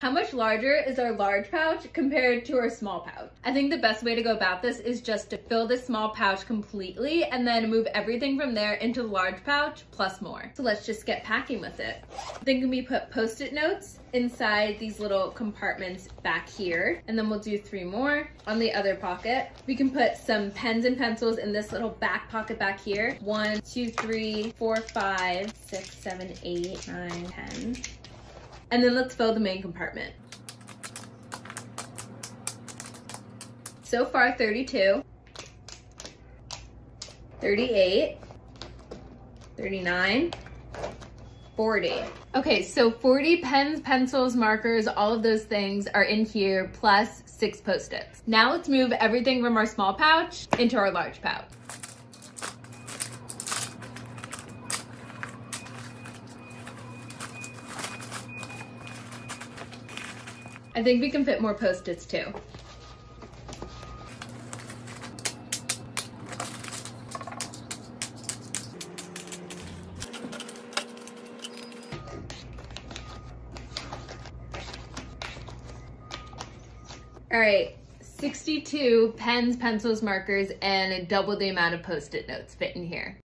How much larger is our large pouch compared to our small pouch? I think the best way to go about this is just to fill this small pouch completely and then move everything from there into the large pouch plus more. So let's just get packing with it. Then we put post-it notes inside these little compartments back here. And then we'll do three more on the other pocket. We can put some pens and pencils in this little back pocket back here. One, two, three, four, five, six, seven, eight, nine, ten. And then let's fill the main compartment. So far 32, 38, 39, 40. Okay, so 40 pens, pencils, markers, all of those things are in here, plus six Post-its. Now let's move everything from our small pouch into our large pouch. I think we can fit more post-its too. All right, 62 pens, pencils, markers, and double the amount of post-it notes fit in here.